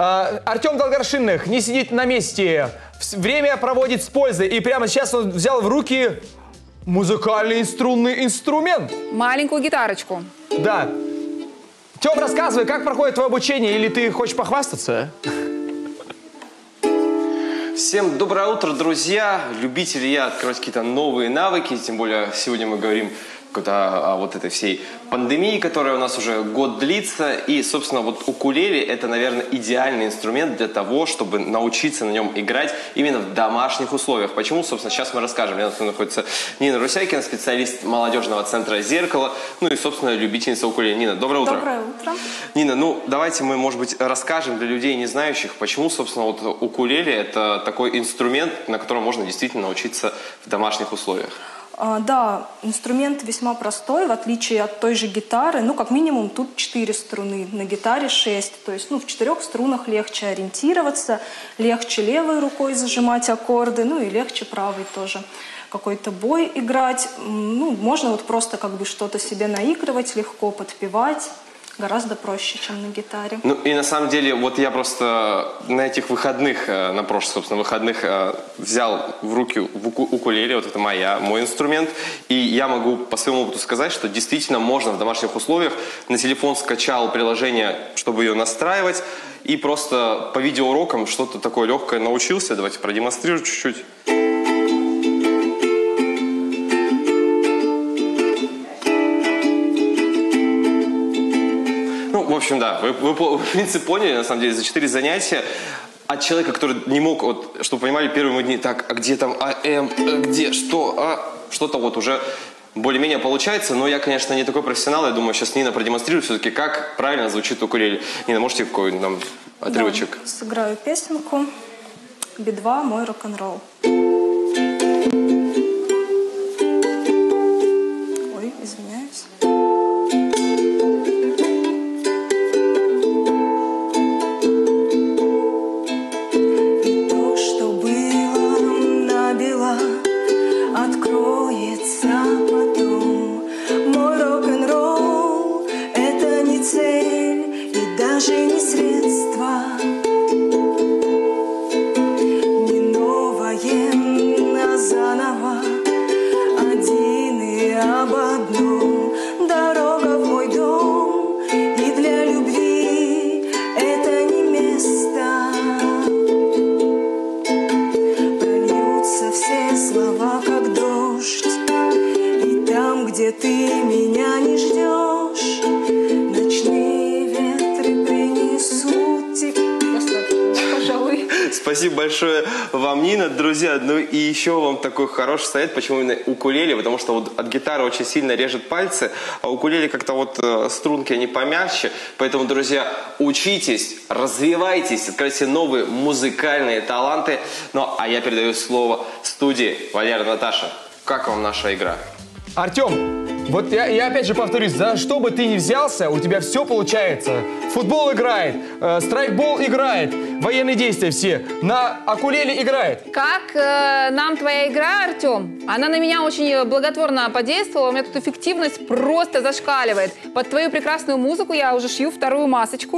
А, Артем Долгоршинных не сидит на месте. Время проводит с пользой. И прямо сейчас он взял в руки музыкальный струнный инструмент. Маленькую гитарочку. Да. Тем, рассказывай, как проходит твое обучение, или ты хочешь похвастаться? Всем доброе утро, друзья! Любители я открывать какие-то новые навыки, тем более сегодня мы говорим какой-то о вот этой всей пандемии, которая у нас уже год длится. И, собственно, вот укулеле – это, наверное, идеальный инструмент для того, чтобы научиться на нем играть именно в домашних условиях. Почему, собственно, сейчас мы расскажем. Рядом мной находится Нина Русякина, специалист молодежного центра «Зеркало», ну и, собственно, любительница укулеле. Нина, доброе утро! Доброе утро. Нина, ну давайте мы, может быть, расскажем для людей, не знающих, почему, собственно, вот укулеле – это такой инструмент, на котором можно действительно научиться в домашних условиях. А, да, инструмент весьма простой, в отличие от той же гитары. Ну, как минимум, тут 4 струны, на гитаре 6. То есть, ну, в четырех струнах легче ориентироваться, легче левой рукой зажимать аккорды, ну и легче правой тоже какой-то бой играть. Ну, можно вот просто как бы что-то себе наигрывать, легко подпевать. Гораздо проще, чем на гитаре. Ну и на самом деле, вот я просто на этих выходных, э, на прошлых, собственно, выходных э, взял в руки укулеле, вот это моя, мой инструмент, и я могу по своему опыту сказать, что действительно можно в домашних условиях. На телефон скачал приложение, чтобы ее настраивать, и просто по видеоурокам что-то такое легкое научился. Давайте продемонстрирую чуть-чуть. Общем, да, вы, вы по- в принципе поняли, на самом деле, за четыре занятия от человека, который не мог, вот, чтобы понимали, первые дни, так, а где там АМ, а где, что, а, что-то вот уже более-менее получается, но я, конечно, не такой профессионал, я думаю, сейчас Нина продемонстрирует все-таки, как правильно звучит укулеле. Нина, можете какой-нибудь нам отрывочек? Да, сыграю песенку. Би-2, мой рок-н-ролл. Откроется потом. Мой рок-н-ролл — это не цель и даже не средство. Спасибо большое вам, Нина. Друзья, ну и еще вам такой хороший совет, почему именно укулеле, потому что вот от гитары очень сильно режет пальцы, а укулеле как-то вот э, струнки, они помягче. Поэтому, друзья, учитесь, развивайтесь, откройте новые музыкальные таланты. Ну, а я передаю слово студии. Валера, Наташа, как вам наша игра? Артем, вот я, я опять же повторюсь, за что бы ты ни взялся, у тебя все получается. Футбол играет, э, страйкбол играет, военные действия все, на акулеле играет. Как э, нам твоя игра, Артем? Она на меня очень э, благотворно подействовала. У меня тут эффективность просто зашкаливает. Под твою прекрасную музыку я уже шью вторую масочку.